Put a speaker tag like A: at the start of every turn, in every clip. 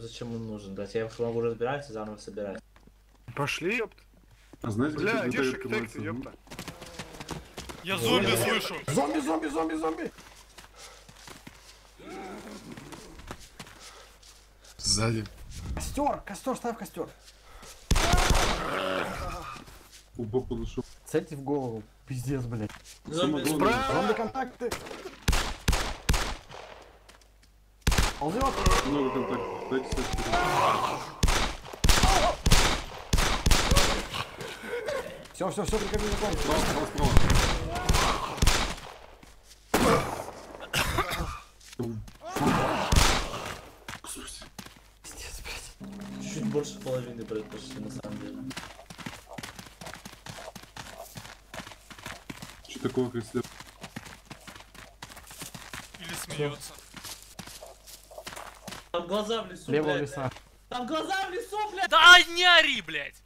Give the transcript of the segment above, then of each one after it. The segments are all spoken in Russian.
A: Зачем он нужен, блядь? Я могу разбирать и заново собирать.
B: Пошли, ёпт.
C: А знаете,
B: Бля, где шик ёпта?
D: Я зомби слышу.
E: Зомби, зомби, зомби, зомби!
F: Сзади.
E: Костер, костер, ставь костер.
C: У Боб подошел.
E: Цельте в голову. Пиздец, блядь.
A: Зомби.
E: Зомби контакты. Ползет.
C: Много контактов. Дайте сетку.
E: Все, все, все, прикопили закон.
C: Справа, справа, справа. Господи.
E: Пиздец, блядь.
A: чуть больше половины, блядь, почти на самом деле.
C: Что такое, если...
D: Или смеется.
A: Там глаза в лесу,
E: Лево
A: блядь.
E: леса.
A: Там глаза в лесу, блядь!
D: Да не ори, блядь!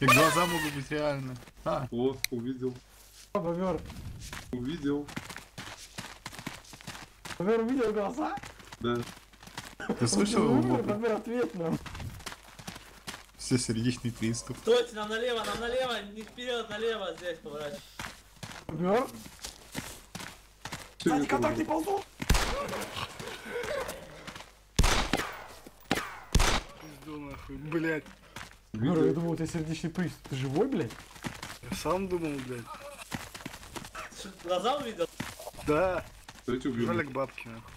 F: И глаза могут быть реально. А,
C: О, увидел.
E: Бобер.
C: Увидел.
E: Бобер увидел глаза?
C: Да.
F: ты слышал его
E: Бобер, ответ нам.
F: Все сердечный приступ.
A: Стойте, нам налево, нам налево, не вперед, налево, здесь поворачивай.
E: Бобер. Кстати,
C: я
E: контакты
C: понял.
E: ползут.
B: Пизду нахуй, блядь.
E: Бобер, я думал, у тебя сердечный приступ. Ты живой, блядь?
B: Я сам думал, блядь.
A: Что, Глаза увидел?
B: Да,
C: Дайте убью.
B: ролик бабки, нахуй.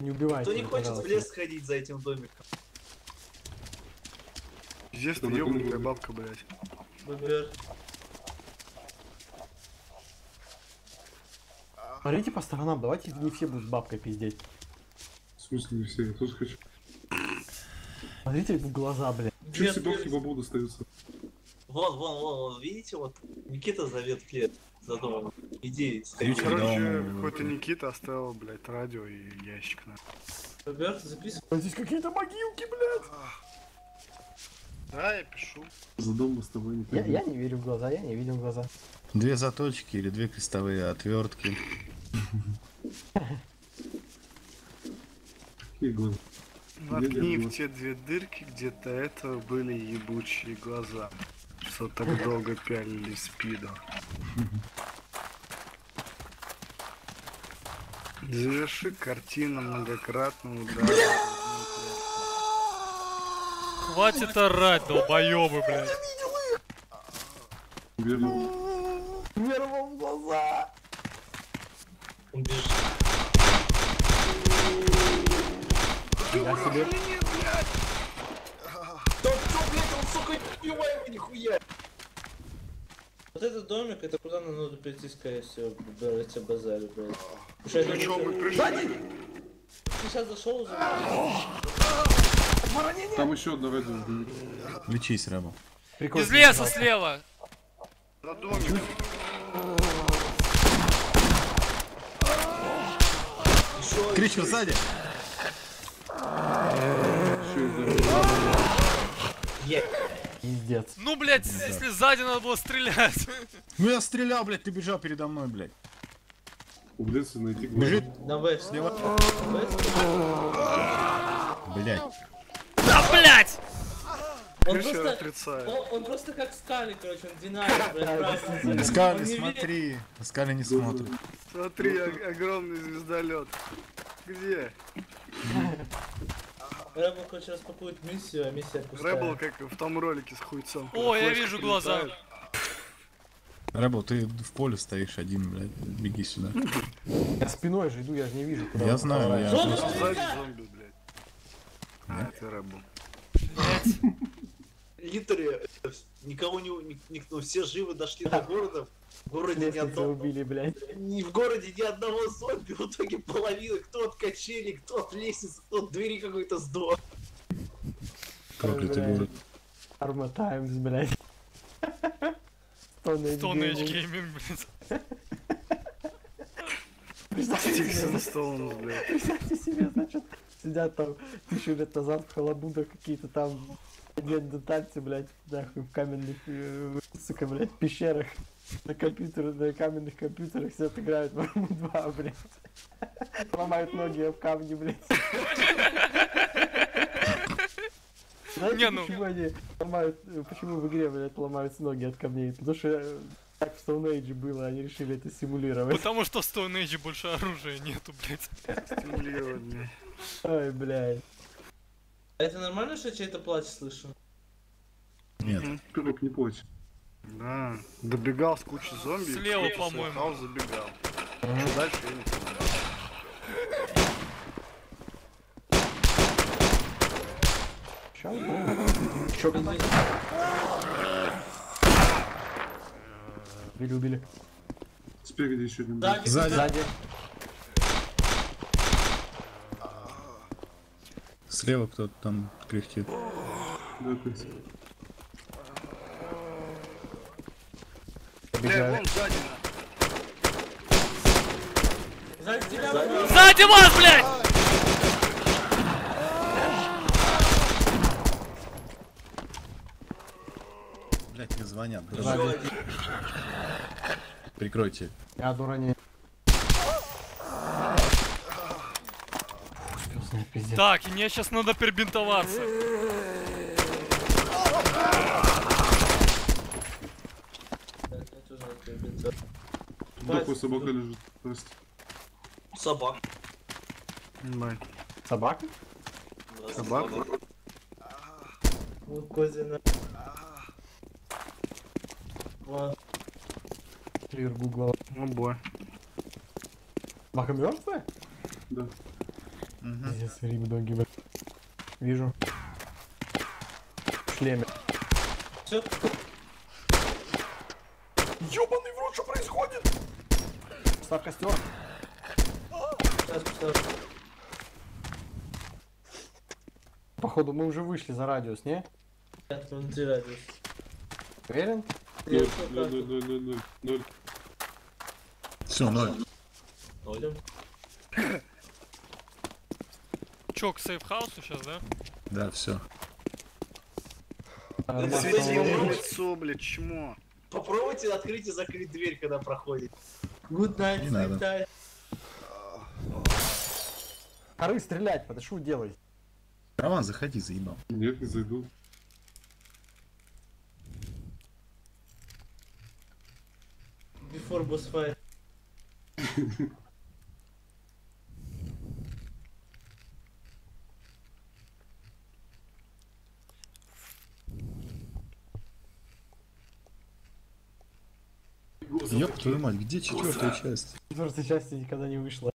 E: Не убивайте.
G: Кто не хочет в лес ходить за этим домиком?
B: Пиздец, ты ёбнутая бабка, блядь.
A: Бобер.
E: Смотрите по сторонам, давайте не все будут бабкой пиздеть.
C: В смысле не все? Я тоже хочу.
E: Смотрите в глаза, блядь.
A: Нет,
C: себе
A: нет.
C: бабу достается.
G: Вон, вон, вон, вон, видите, вот Никита зовет клет за домом. Иди, сходи.
F: Ключ.
B: Короче, какой-то Никита оставил, блядь, радио и ящик, нахуй.
A: Бобер, ты записывай.
E: А здесь какие-то могилки, блядь.
B: Да, я пишу.
C: За дом мы с тобой не
E: Я,
C: пойдем.
E: я не верю в глаза, я не видел в глаза.
F: Две заточки или две крестовые отвертки.
C: Какие глаза?
B: Воткни в те две дырки, где до этого были ебучие глаза. Что так долго пялили спиду. Заверши картину многократно ударом.
D: Хватит орать, долбоёбы, блядь.
C: Верно.
E: Веровал в глаза.
G: Он бежит.
E: Я себе.
G: Да что, блядь, он, сука, не понимает нихуя.
A: Вот этот домик, это куда нам надо прийти, скорее всего, тебя базарю, блядь. Я
B: Ну чё, мы пришли?
A: Ты сейчас зашел уже?
C: Там еще одно радио. будет.
F: Лечись.
E: Прикольно.
D: Из леса слева.
B: На домик.
F: Кричу сзади.
E: Пиздец.
D: Ну, блядь, если сзади надо было стрелять.
F: Ну я стрелял, блядь, ты бежал передо мной, блядь.
C: В лесе найти.
F: Бежит.
A: На вест.
F: Слева. Блядь.
D: Да, блядь!
A: Он просто,
B: отрицает.
A: он, он просто как скали, короче, он динамик, блядь.
F: Скали, смотри. Скали не смотрит.
B: Смотри, о- огромный звездолет. Где?
A: Рэббл, короче, распакует миссию, а миссия пустая.
B: Рэббл, как в том ролике с хуйцом.
D: О, я вижу глаза.
F: Рэбо, ты в поле стоишь один, блядь. Беги сюда.
E: Я спиной же иду, я же не вижу, куда
F: Я знаю, я-.
A: Зомби,
B: Сзади
A: блядь!
B: зомби, блядь. А, это Рэббл.
G: Литере, э, никого не, ни- ни- ну, все живы дошли до города. В городе ни одного,
E: убили, блядь.
G: ни в городе ни одного зомби, в итоге половина, кто от качели, кто от лестницы, кто от двери какой-то сдох.
F: Проклятый город.
E: Арма Таймс, блядь. Stone Age. Gaming,
D: блядь.
E: Представьте себе,
B: Стоунс, блядь.
E: представьте себе, значит, сидят там тысячу лет назад в халабудах какие-то там неандертальцы, блядь, нахуй в каменных, э, сука, блядь, пещерах. На компьютерах, на каменных компьютерах сидят играют в Арму 2, блядь. Ломают ноги об камни, блядь. Знаете,
D: Не, ну-
E: почему они ломают, э, почему в игре, блядь, ломаются ноги от камней? Потому что э, так в Stone Age было, они решили это симулировать.
D: Потому что в Stone Age больше оружия нету, блядь.
B: Стимулирование.
E: Ой, блядь.
A: А это нормально, что я чей-то плач слышу?
F: Нет.
C: Пирог не плачь.
B: Да. Добегал с кучей зомби.
D: Слева, по-моему.
B: хаос забегал. Что дальше я не понимаю.
E: Сейчас. Чё, блядь? Убили, убили.
C: Спереди еще один.
A: Да,
C: был.
F: Сзади.
E: Сзади.
F: Слева кто-то там кряхтит.
C: Да, опять.
B: Бля,
E: Бежали.
B: вон сзади.
A: Сзади тебя, блядь.
D: Сзади вас, блядь!
F: Блять, мне звонят.
E: Сзади.
F: Прикройте.
E: Я дура не. Успел пиздец.
D: Так, и мне сейчас надо перебинтоваться.
C: Дохлая собака лежит. Прости.
G: Собак.
B: Ебать.
E: Собака?
G: Да,
B: Собака?
A: Вот Козина. Вот.
E: Клир гугла.
B: О бой.
E: Собака мертвая?
C: Да.
F: Мгм.
E: Пиздец, рыбы доги, блядь. Вижу. В шлеме.
A: Все,
E: Ёбаный в рот, что происходит? Ставь костер.
A: сейчас поставлю.
E: Походу мы уже вышли за радиус, не?
A: Нет, внутри радиус.
E: Уверен?
C: Ноль,
A: так.
C: ноль, ноль, ноль, ноль, ноль.
F: Все, ноль.
A: Нолем.
D: Чё, к сейфхаусу сейчас, да?
F: Да, все.
B: Свети лицо, блядь, чмо.
G: Попробуйте открыть и закрыть дверь, когда проходит.
A: Good night,
F: Не надо.
A: sleep tight.
E: Коры стрелять, подошу делай.
F: Роман, заходи, заебал.
C: Нет, не зайду.
A: Before boss fight.
F: Ёб твою мать, где четвертая часть?
E: Четвертой части никогда не вышло.